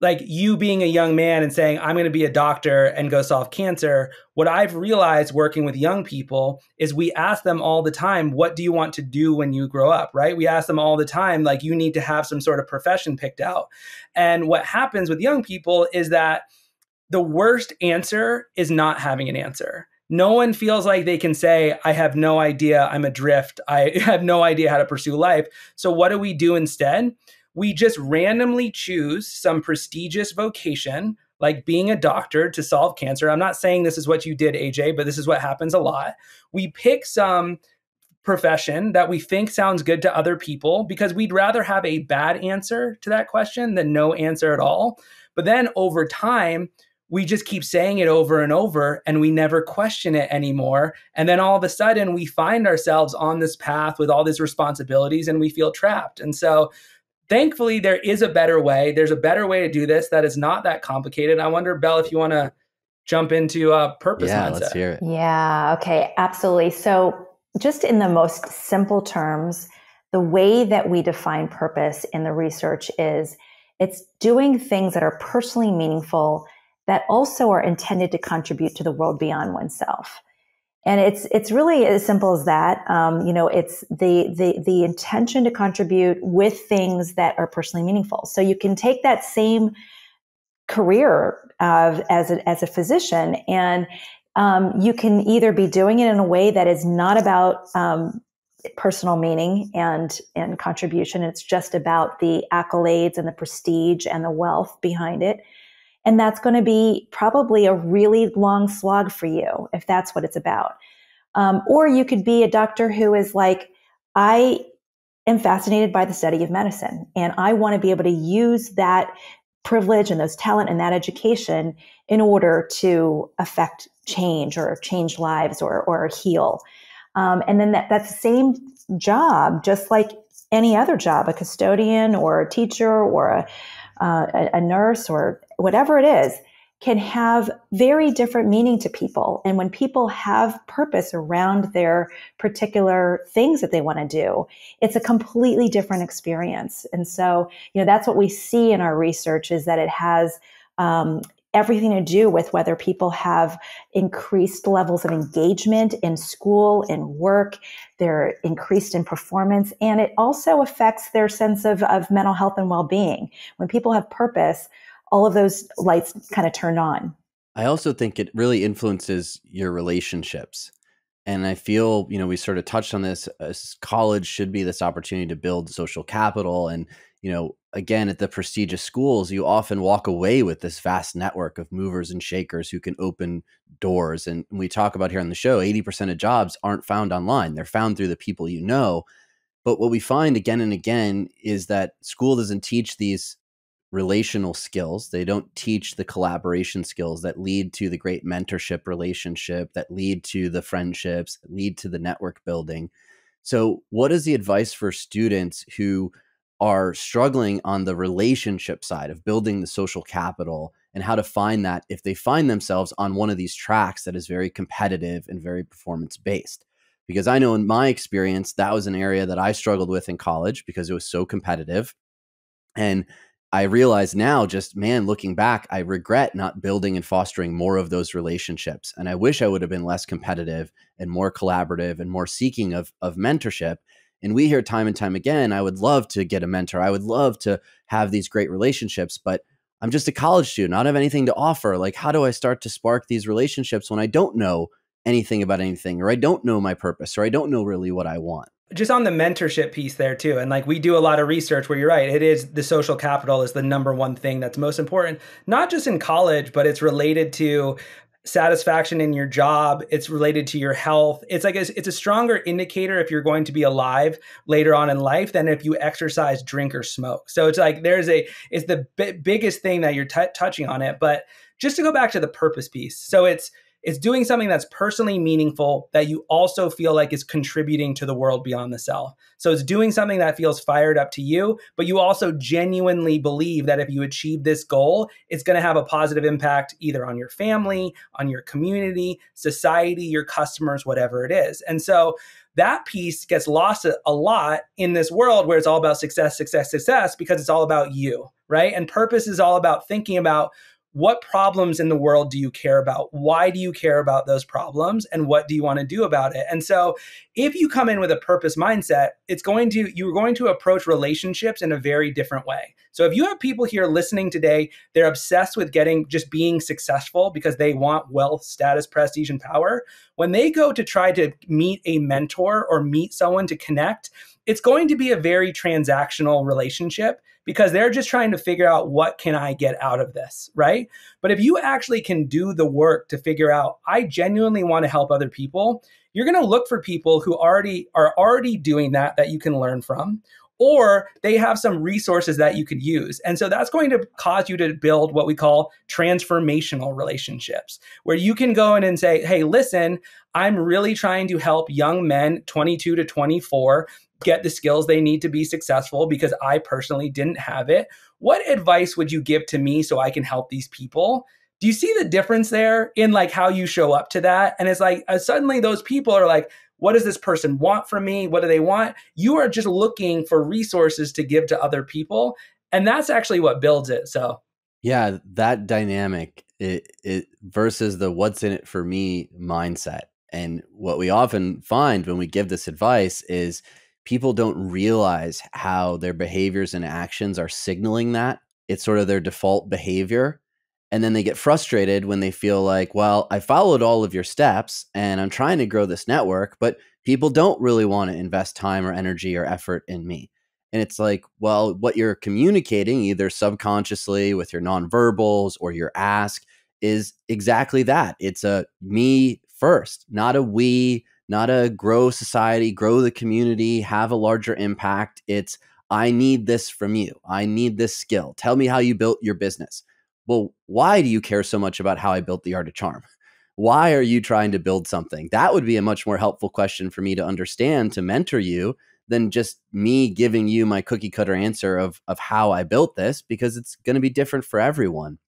like you being a young man and saying i'm going to be a doctor and go solve cancer what i've realized working with young people is we ask them all the time what do you want to do when you grow up right we ask them all the time like you need to have some sort of profession picked out and what happens with young people is that the worst answer is not having an answer no one feels like they can say, I have no idea, I'm adrift, I have no idea how to pursue life. So, what do we do instead? We just randomly choose some prestigious vocation like being a doctor to solve cancer. I'm not saying this is what you did, AJ, but this is what happens a lot. We pick some profession that we think sounds good to other people because we'd rather have a bad answer to that question than no answer at all. But then over time, we just keep saying it over and over and we never question it anymore. And then all of a sudden, we find ourselves on this path with all these responsibilities and we feel trapped. And so, thankfully there is a better way. There's a better way to do this that is not that complicated. I wonder Belle if you want to jump into a purpose yeah mindset. let's hear it. Yeah okay absolutely. So just in the most simple terms the way that we define purpose in the research is it's doing things that are personally meaningful that also are intended to contribute to the world beyond oneself and it's it's really as simple as that. Um, you know, it's the the the intention to contribute with things that are personally meaningful. So you can take that same career of as a, as a physician, and um, you can either be doing it in a way that is not about um, personal meaning and and contribution. It's just about the accolades and the prestige and the wealth behind it and that's going to be probably a really long slog for you if that's what it's about. Um, or you could be a doctor who is like, I am fascinated by the study of medicine and I want to be able to use that privilege and those talent and that education in order to affect change or change lives or, or heal. Um, and then that, that's the same job, just like any other job, a custodian or a teacher or a, uh, a, a nurse or whatever it is, can have very different meaning to people. And when people have purpose around their particular things that they want to do, it's a completely different experience. And so, you know, that's what we see in our research is that it has um, everything to do with whether people have increased levels of engagement in school, in work, they're increased in performance, and it also affects their sense of, of mental health and well being. When people have purpose, all of those lights kind of turned on. I also think it really influences your relationships. And I feel, you know, we sort of touched on this uh, as college should be this opportunity to build social capital. And, you know, again, at the prestigious schools, you often walk away with this vast network of movers and shakers who can open doors. And we talk about here on the show 80% of jobs aren't found online, they're found through the people you know. But what we find again and again is that school doesn't teach these relational skills. They don't teach the collaboration skills that lead to the great mentorship relationship, that lead to the friendships, lead to the network building. So, what is the advice for students who are struggling on the relationship side of building the social capital and how to find that if they find themselves on one of these tracks that is very competitive and very performance based? Because I know in my experience, that was an area that I struggled with in college because it was so competitive. And I realize now, just man, looking back, I regret not building and fostering more of those relationships. And I wish I would have been less competitive and more collaborative and more seeking of, of mentorship. And we hear time and time again, I would love to get a mentor. I would love to have these great relationships, but I'm just a college student. I don't have anything to offer. Like, how do I start to spark these relationships when I don't know anything about anything, or I don't know my purpose, or I don't know really what I want? Just on the mentorship piece there too. And like we do a lot of research where you're right it is the social capital is the number one thing that's most important not just in college but it's related to satisfaction in your job it's related to your health. It's like a, it's a stronger indicator if you're going to be alive later on in life than if you exercise drink or smoke. So it's like there's a it's the b- biggest thing that you're t- touching on it. But just to go back to the purpose piece so it's it's doing something that's personally meaningful that you also feel like is contributing to the world beyond the self. So it's doing something that feels fired up to you, but you also genuinely believe that if you achieve this goal, it's going to have a positive impact either on your family, on your community, society, your customers, whatever it is. And so that piece gets lost a, lot in this world where it's all about success, success, success, because it's all about you, right? And purpose is all about thinking about what problems in the world do you care about? Why do you care about those problems? And what do you want to do about it? And so if you come in with a purpose mindset, it's going to, you're going to approach relationships in a very different way. So if you have people here listening today, they're obsessed with getting, just being successful because they want wealth, status, prestige, and power. When they go to try to meet a mentor or meet someone to connect, it's going to be a very transactional relationship because they're just trying to figure out what can I get out of this, right? But if you actually can do the work to figure out I genuinely want to help other people, you're going to look for people who already are already doing that that you can learn from or they have some resources that you could use. And so that's going to cause you to build what we call transformational relationships, where you can go in and say, hey, listen, I'm really trying to help young men 22 to 24 get the skills they need to be successful because I personally didn't have it. What advice would you give to me so I can help these people? Do you see the difference there in like how you show up to that? And it's like uh, suddenly those people are like, what does this person want from me? What do they want? You are just looking for resources to give to other people. And that's actually what builds it. So, yeah, that dynamic it, it versus the what's in it for me mindset. And what we often find when we give this advice is people don't realize how their behaviors and actions are signaling that. It's sort of their default behavior. And then they get frustrated when they feel like, well, I followed all of your steps and I'm trying to grow this network, but people don't really want to invest time or energy or effort in me. And it's like, well, what you're communicating, either subconsciously with your nonverbals or your ask, is exactly that. It's a me first, not a we, not a grow society, grow the community, have a larger impact. It's I need this from you. I need this skill. Tell me how you built your business. Well, why do you care so much about how I built the art of charm? Why are you trying to build something? That would be a much more helpful question for me to understand to mentor you than just me giving you my cookie cutter answer of of how I built this because it's going to be different for everyone.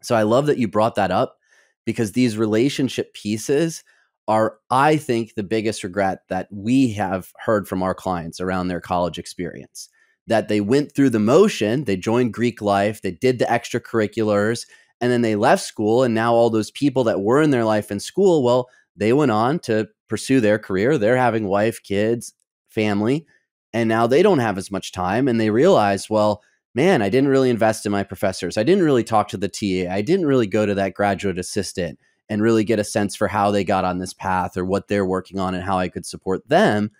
So I love that you brought that up because these relationship pieces are, I think, the biggest regret that we have heard from our clients around their college experience. That they went through the motion, they joined Greek life, they did the extracurriculars, and then they left school. And now all those people that were in their life in school, well, they went on to pursue their career. They're having wife, kids, family, and now they don't have as much time. And they realize, well, man, I didn't really invest in my professors. I didn't really talk to the TA. I didn't really go to that graduate assistant and really get a sense for how they got on this path or what they're working on and how I could support them.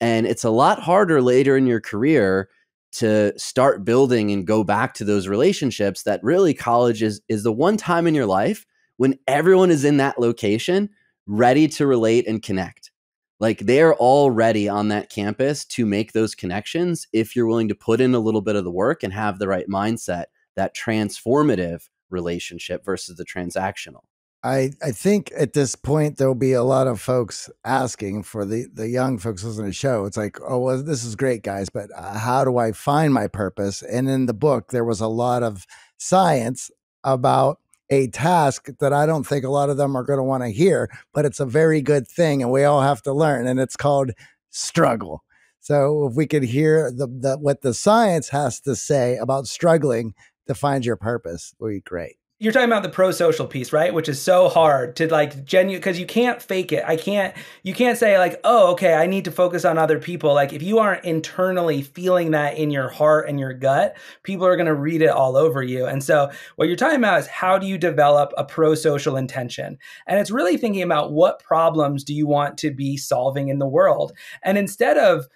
And it's a lot harder later in your career to start building and go back to those relationships that really college is is the one time in your life when everyone is in that location ready to relate and connect. Like they're already on that campus to make those connections if you're willing to put in a little bit of the work and have the right mindset, that transformative relationship versus the transactional. I, I think at this point there'll be a lot of folks asking for the the young folks listening to the show. It's like, oh, well, this is great, guys, but uh, how do I find my purpose? And in the book, there was a lot of science about a task that I don't think a lot of them are going to want to hear, but it's a very good thing, and we all have to learn. And it's called struggle. So if we could hear the, the what the science has to say about struggling to find your purpose, would be great you're talking about the pro social piece, right? Which is so hard to like genuine because you can't fake it. I can't, you can't say like, oh, okay, I need to focus on other people. Like if you aren't internally feeling that in your heart and your gut, people are going to read it all over you. And so what you're talking about is how do you develop a pro social intention? And it's really thinking about what problems do you want to be solving in the world? And instead of,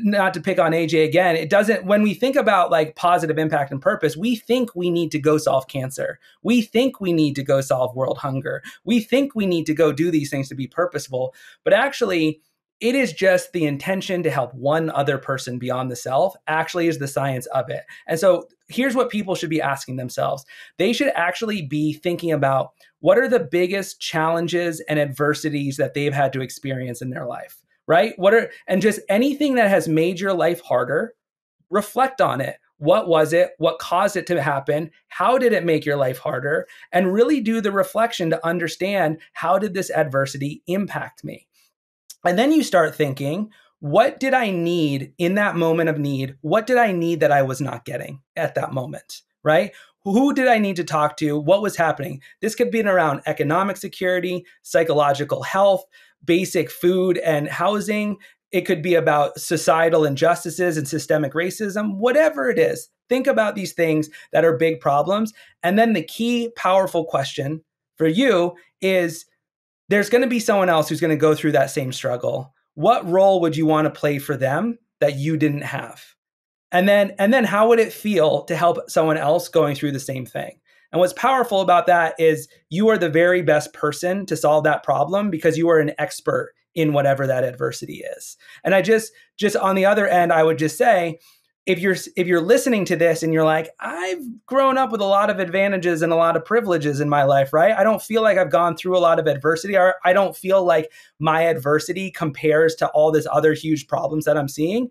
not to pick on AJ again, it doesn't, when we think about like positive impact and purpose, we think we need to go solve cancer. We think we need to go solve world hunger. We think we need to go do these things to be purposeful. But actually, it is just the intention to help one other person beyond the self, actually, is the science of it. And so here's what people should be asking themselves they should actually be thinking about what are the biggest challenges and adversities that they've had to experience in their life right? What are and just anything that has made your life harder, reflect on it. What was it? What caused it to happen? How did it make your life harder? And really do the reflection to understand how did this adversity impact me? And then you start thinking, what did I need in that moment of need? What did I need that I was not getting at that moment? Right? Who did I need to talk to? What was happening? This could be around economic security, psychological health, basic food and housing. It could be about societal injustices and systemic racism, whatever it is. Think about these things that are big problems. And then the key powerful question for you is there's going to be someone else who's going to go through that same struggle. What role would you want to play for them that you didn't have? And then and then how would it feel to help someone else going through the same thing? And what's powerful about that is you are the very best person to solve that problem because you are an expert in whatever that adversity is. And I just just on the other end I would just say if you're if you're listening to this and you're like I've grown up with a lot of advantages and a lot of privileges in my life, right? I don't feel like I've gone through a lot of adversity or I don't feel like my adversity compares to all this other huge problems that I'm seeing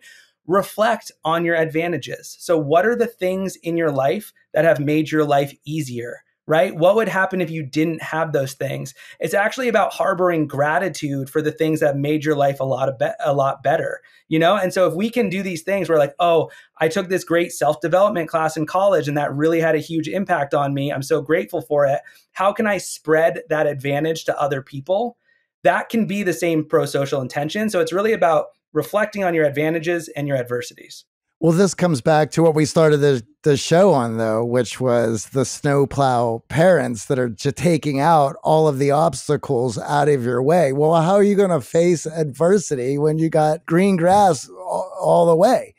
reflect on your advantages. So, what are the things in your life that have made your life easier? Right? What would happen if you didn't have those things? It's actually about harboring gratitude for the things that made your life a lot of be- a lot better, you know? And so if we can do these things, we're like, "Oh, I took this great self-development class in college and that really had a huge impact on me. I'm so grateful for it. How can I spread that advantage to other people?" That can be the same pro-social intention. So it's really about reflecting on your advantages and your adversities. Well, this comes back to what we started the, the show on, though, which was the snowplow parents that are just taking out all of the obstacles out of your way. Well, how are you going to face adversity when you got green grass all, all the way?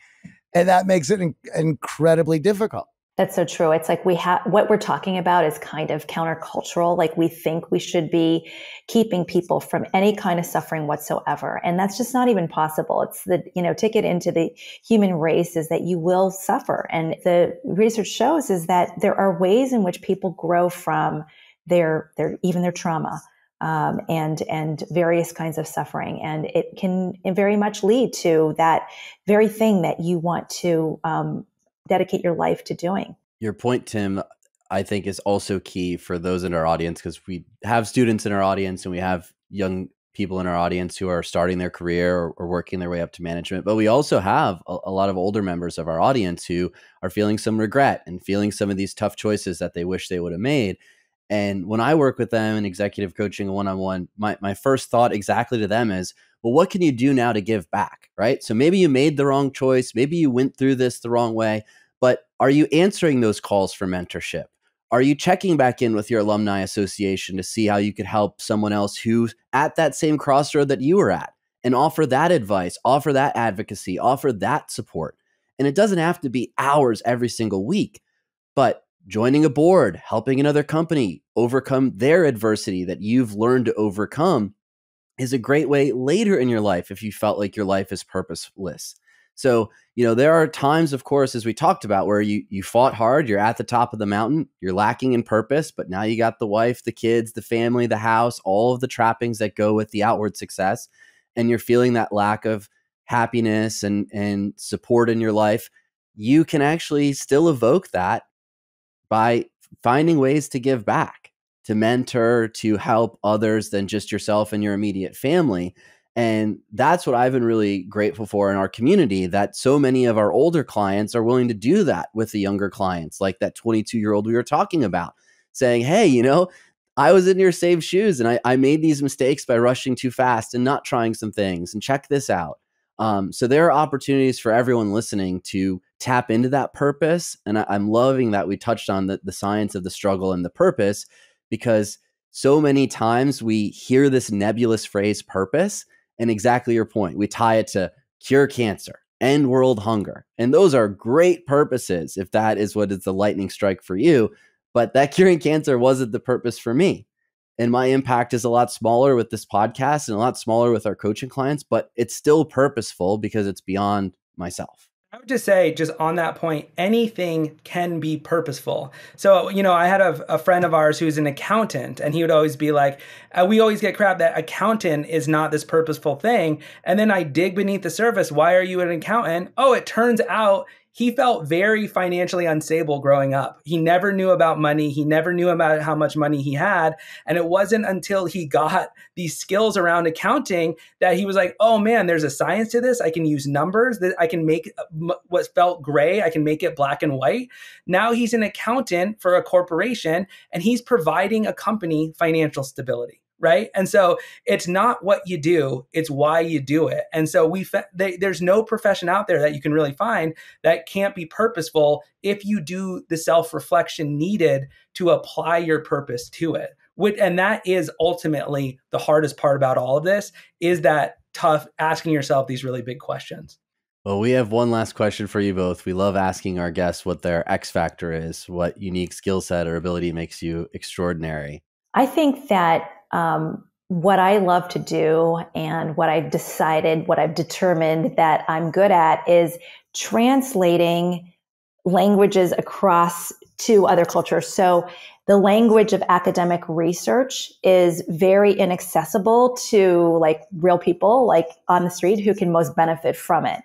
And that makes it in- incredibly difficult. That's so true. It's like we have what we're talking about is kind of countercultural. Like we think we should be keeping people from any kind of suffering whatsoever. And that's just not even possible. It's the, you know, ticket into the human race is that you will suffer. And the research shows is that there are ways in which people grow from their, their, even their trauma. Um, and and various kinds of suffering, and it can very much lead to that very thing that you want to um, dedicate your life to doing. Your point, Tim, I think is also key for those in our audience because we have students in our audience and we have young people in our audience who are starting their career or, or working their way up to management. But we also have a, a, lot of older members of our audience who are feeling some regret and feeling some of these tough choices that they wish they would have made. And when I work with them in executive coaching one on one, my my first thought exactly to them is, well, what can you do now to give back? Right. So maybe you made the wrong choice, maybe you went through this the wrong way, but are you answering those calls for mentorship? Are you checking back in with your alumni association to see how you could help someone else who's at that same crossroad that you were at and offer that advice, offer that advocacy, offer that support? And it doesn't have to be hours every single week, but joining a board, helping another company overcome their adversity that you've learned to overcome is a great way later in your life if you felt like your life is purposeless. So, you know, there are times, of course, as we talked about, where you you fought hard, you're at the top of the mountain, you're lacking in purpose, but now you got the wife, the kids, the family, the house, all of the trappings that go with the outward success, and you're feeling that lack of happiness and and support in your life. You can actually still evoke that by finding ways to give back, to mentor, to help others than just yourself and your immediate family. And that's what I've been really grateful for in our community that so many of our older clients are willing to do that with the younger clients, like that 22 year old we were talking about, saying, Hey, you know, I was in your same shoes and I, I made these mistakes by rushing too fast and not trying some things and check this out. Um, so there are opportunities for everyone listening to tap into that purpose. And I, am loving that we touched on the, the science of the struggle and the purpose because so many times we hear this nebulous phrase purpose. And exactly your point, we tie it to cure cancer, end world hunger. And those are great purposes if that is what is the lightning strike for you. But that curing cancer wasn't the purpose for me and my impact is a lot smaller with this podcast and a lot smaller with our coaching clients, but it's still purposeful because it's beyond myself. I would just say, just on that point, anything can be purposeful. So, you know, I had a, a friend of ours who's an accountant, and he would always be like, uh, We always get crap that accountant is not this purposeful thing. And then I dig beneath the surface. Why are you an accountant? Oh, it turns out he felt very financially unstable growing up. He never knew about money. He never knew about how much money he had. And it wasn't until he got these skills around accounting that he was like, oh man, there's a science to this. I can use numbers that I can make uh, what felt gray, I can make it black and white. Now he's an accountant for a corporation and he's providing a company financial stability right and so it's not what you do it's why you do it and so we they, there's no profession out there that you can really find that can't be purposeful if you do the self-reflection needed to apply your purpose to it Which, and that is ultimately the hardest part about all of this is that tough asking yourself these really big questions well, we have one last question for you both. We love asking our guests what their X factor is, what unique skill set or ability makes you extraordinary. I think that um, what I love to do and what I've decided, what I've determined that I'm good at is translating languages across to other cultures. So the language of academic research is very inaccessible to like real people like on the street who can most benefit from it.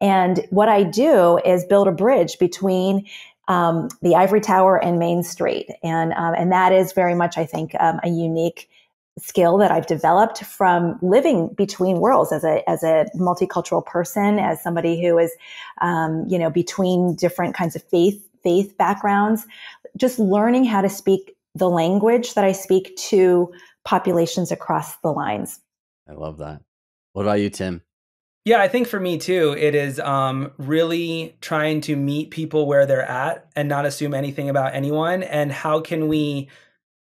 And what I do is build a bridge between um, the ivory tower and Main Street, and um, and that is very much, I think, um, a unique skill that I've developed from living between worlds as a as a multicultural person, as somebody who is, um, you know, between different kinds of faith faith backgrounds, just learning how to speak the language that I speak to populations across the lines. I love that. What about you, Tim? Yeah, I think for me too, it is um, really trying to meet people where they're at and not assume anything about anyone. And how can we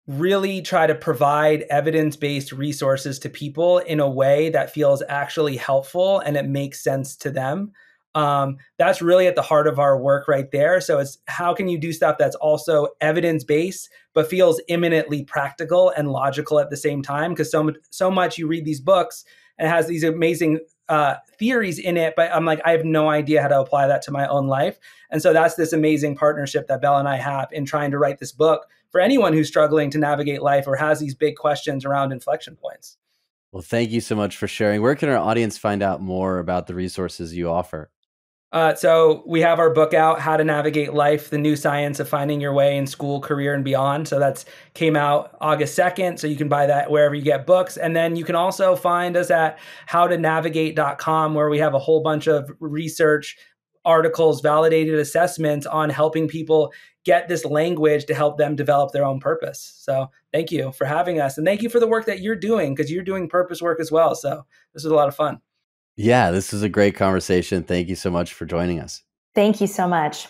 really try to provide evidence based resources to people in a way that feels actually helpful and it makes sense to them. Um, that's really at the heart of our work right there. So it's how can you do stuff that's also evidence based but feels imminently practical and logical at the same time? Because so so much you read these books and it has these amazing uh, theories in it, but I'm like, I have no idea how to apply that to my own life. And so that's this amazing partnership that Belle and I have in trying to write this book for anyone who's struggling to navigate life or has these big questions around inflection points. Well, thank you so much for sharing. Where can our audience find out more about the resources you offer? Uh, so we have our book out, How to Navigate Life: The New Science of Finding Your Way in School, Career, and Beyond. So that's came out August second. So you can buy that wherever you get books, and then you can also find us at howtonavigate.com, where we have a whole bunch of research articles, validated assessments on helping people get this language to help them develop their own purpose. So thank you for having us, and thank you for the work that you're doing because you're doing purpose work as well. So this is a lot of fun. Yeah, this is a great conversation. Thank you so much for joining us. Thank you so much.